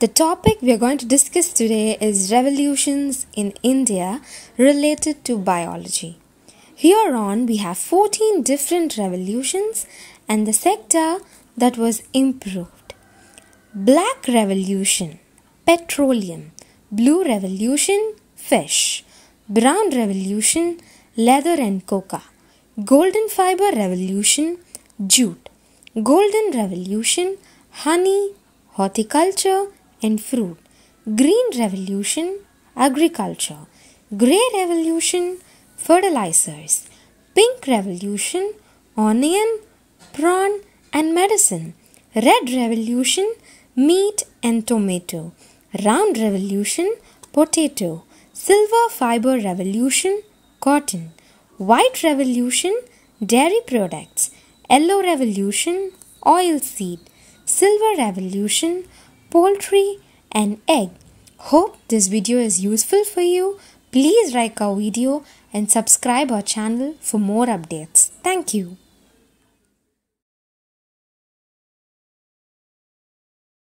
The topic we are going to discuss today is revolutions in India related to biology. Here on, we have 14 different revolutions and the sector that was improved. Black Revolution, petroleum. Blue Revolution, fish. Brown Revolution, leather and coca. Golden Fiber Revolution, jute. Golden Revolution, honey, horticulture and fruit. Green Revolution, agriculture. Grey Revolution, fertilizers. Pink Revolution, onion, prawn and medicine. Red Revolution, meat and tomato. Round Revolution, potato. Silver Fiber Revolution, cotton. White Revolution, dairy products. Yellow Revolution, oil seed. Silver Revolution, poultry and egg. Hope this video is useful for you. Please like our video and subscribe our channel for more updates. Thank you.